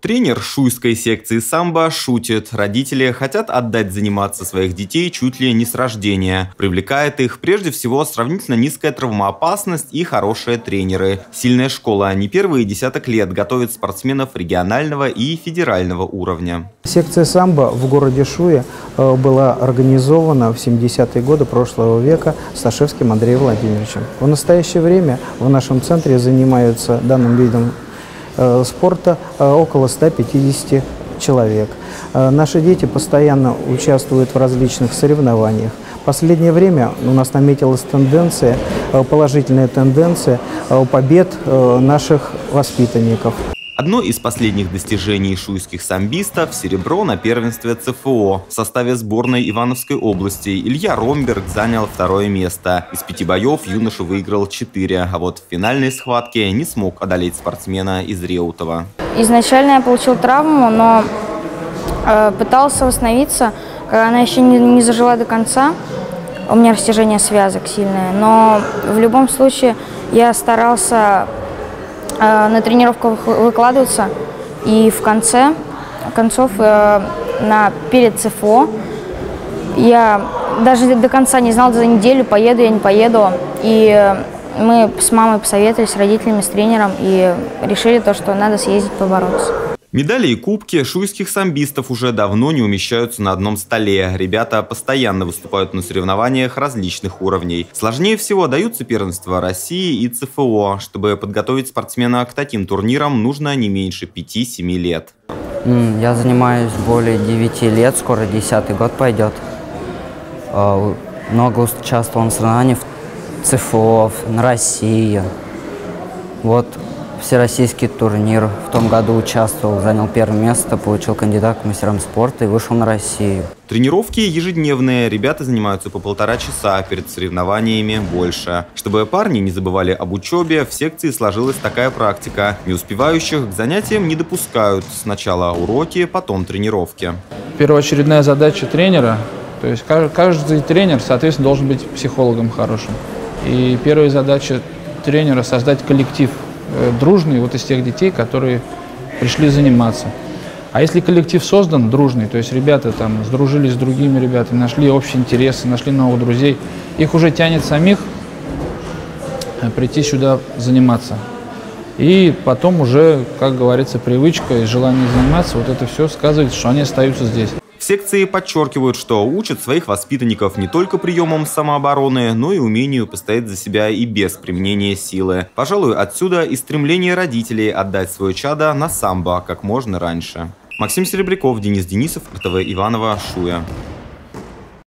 Тренер шуйской секции самбо шутит. Родители хотят отдать заниматься своих детей чуть ли не с рождения. Привлекает их прежде всего сравнительно низкая травмоопасность и хорошие тренеры. Сильная школа не первые десяток лет готовит спортсменов регионального и федерального уровня. Секция самбо в городе Шуе э, была организована в 70-е годы прошлого века Сташевским Андреем Владимировичем. В настоящее время в нашем центре занимаются данным видом спорта э, около 150 человек. Э, наши дети постоянно участвуют в различных соревнованиях. Последнее время у нас наметилась тенденция, положительная тенденция побед наших воспитанников. Одно из последних достижений шуйских самбистов – серебро на первенстве ЦФО. В составе сборной Ивановской области Илья Ромберг занял второе место. Из пяти боев юноша выиграл четыре, а вот в финальной схватке не смог одолеть спортсмена из Реутова. Изначально я получил травму, но э, пытался восстановиться, она еще не, не зажила до конца. У меня растяжение связок сильное, но в любом случае я старался на тренировках выкладываться. И в конце концов, э, на, перед ЦФО, я даже до конца не знал за неделю, поеду я, не поеду. И э, мы с мамой посоветовались, с родителями, с тренером и решили то, что надо съездить побороться. Медали и кубки шуйских самбистов уже давно не умещаются на одном столе. Ребята постоянно выступают на соревнованиях различных уровней. Сложнее всего даются первенства России и ЦФО. Чтобы подготовить спортсмена к таким турнирам, нужно не меньше 5-7 лет. Я занимаюсь более 9 лет, скоро 10 год пойдет. А, много участвовал на соревнованиях в ЦФО, на России. Вот всероссийский турнир. В том году участвовал, занял первое место, получил кандидат к мастерам спорта и вышел на Россию. Тренировки ежедневные. Ребята занимаются по полтора часа, перед соревнованиями больше. Чтобы парни не забывали об учебе, в секции сложилась такая практика. Не успевающих к занятиям не допускают. Сначала уроки, потом тренировки. Первоочередная задача тренера, то есть каждый тренер, соответственно, должен быть психологом хорошим. И первая задача тренера – создать коллектив – дружный вот из тех детей, которые пришли заниматься. А если коллектив создан дружный, то есть ребята там сдружились с другими ребятами, нашли общие интересы, нашли новых друзей, их уже тянет самих э, прийти сюда заниматься. И потом уже, как говорится, привычка и желание заниматься, вот это все сказывается, что они остаются здесь секции подчеркивают, что учат своих воспитанников не только приемам самообороны, но и умению постоять за себя и без применения силы. Пожалуй, отсюда и стремление родителей отдать свое чадо на самбо как можно раньше. Максим Серебряков, Денис Денисов, РТВ Иванова, Шуя.